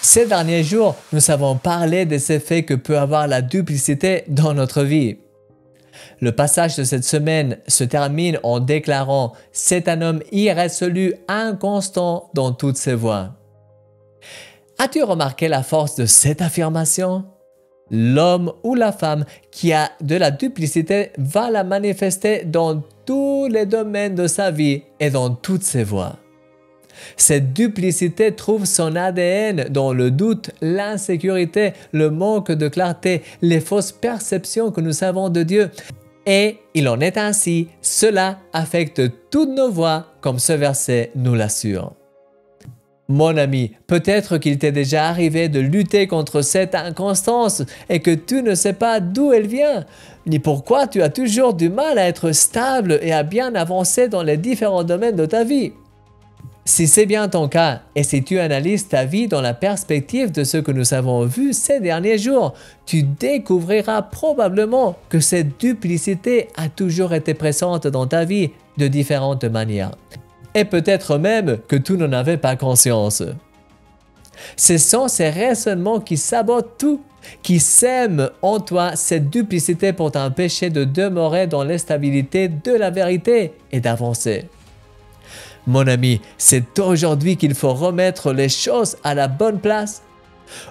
Ces derniers jours, nous avons parlé des effets que peut avoir la duplicité dans notre vie. Le passage de cette semaine se termine en déclarant C'est un homme irrésolu, inconstant dans toutes ses voies. As-tu remarqué la force de cette affirmation? L'homme ou la femme qui a de la duplicité va la manifester dans tous les domaines de sa vie et dans toutes ses voies. Cette duplicité trouve son ADN dans le doute, l'insécurité, le manque de clarté, les fausses perceptions que nous avons de Dieu. Et il en est ainsi, cela affecte toutes nos voies, comme ce verset nous l'assure. Mon ami, peut-être qu'il t'est déjà arrivé de lutter contre cette inconstance et que tu ne sais pas d'où elle vient, ni pourquoi tu as toujours du mal à être stable et à bien avancer dans les différents domaines de ta vie. Si c'est bien ton cas et si tu analyses ta vie dans la perspective de ce que nous avons vu ces derniers jours, tu découvriras probablement que cette duplicité a toujours été présente dans ta vie de différentes manières. Et peut-être même que tu n'en avais pas conscience. Ce sont ces raisonnements qui sabotent tout, qui sèment en toi cette duplicité pour t'empêcher de demeurer dans l'instabilité de la vérité et d'avancer. Mon ami, c'est aujourd'hui qu'il faut remettre les choses à la bonne place.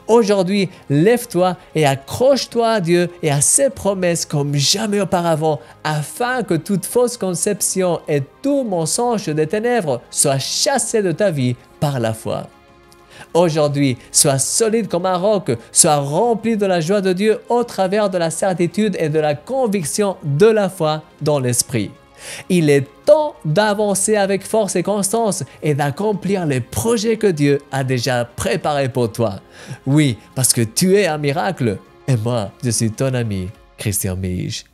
Aujourd'hui, lève-toi et accroche-toi à Dieu et à ses promesses comme jamais auparavant, afin que toute fausse conception et tout mensonge des ténèbres soient chassés de ta vie par la foi. Aujourd'hui, sois solide comme un roc, sois rempli de la joie de Dieu au travers de la certitude et de la conviction de la foi dans l'Esprit. Il est temps d'avancer avec force et constance et d'accomplir les projets que Dieu a déjà préparés pour toi. Oui, parce que tu es un miracle et moi, je suis ton ami, Christian Mige.